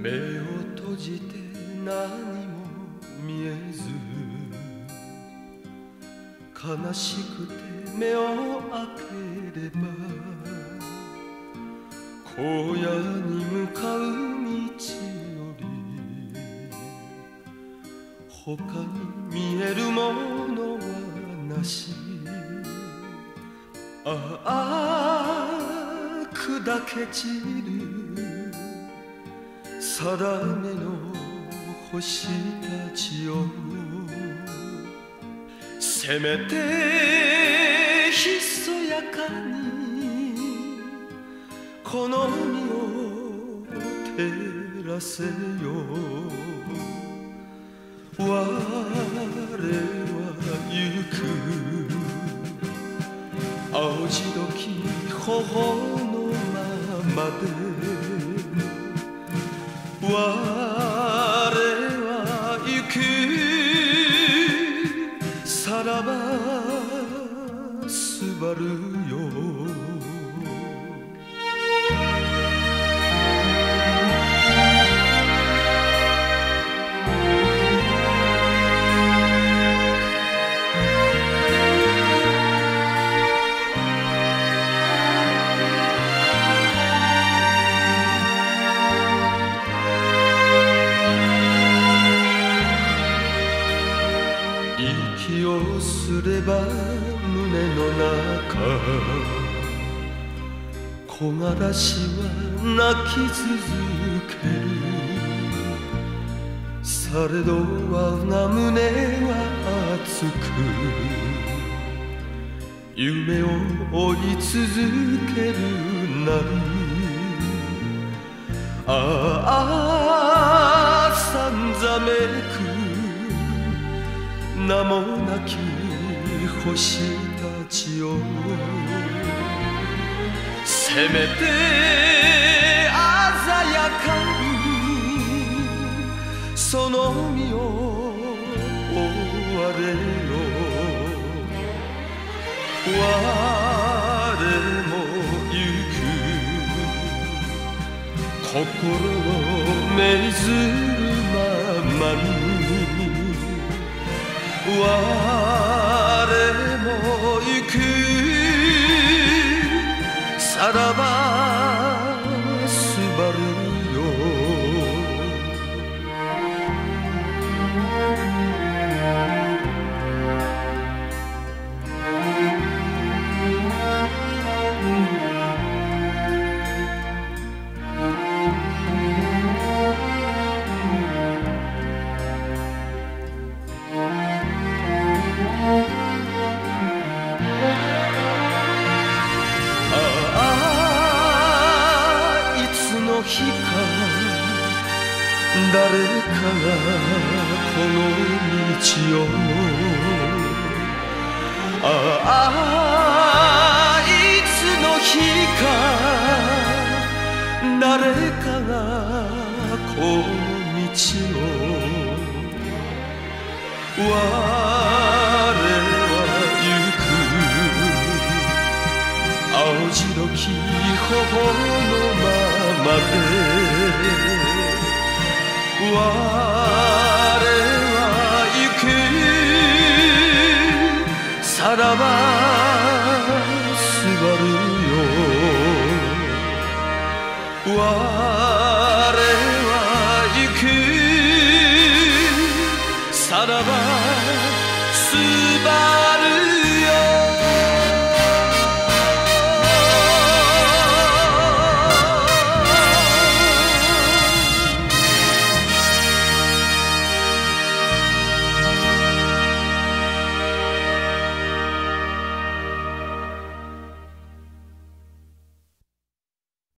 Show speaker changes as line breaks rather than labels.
目を閉じて何も見えず悲しくて目を開ければ荒野に向かう道他に見えるものはなし。ああ砕け散る定めの星たちよせめてひそやかにこの身を照らせよ。我は行く。青白き頬のままで。は行くさらばすばるよ。息をすれば胸の中木枯らしは泣き続ける。されど我が胸は熱く夢を追い続けるなり。ああき星たちよせめて鮮やかにその身を追われよ我も行く心を命ずる我。誰かがこの道をああいつの日か。誰かがこの道を。我は行く。青白き頬のままで。我は行くさらばすばるよ我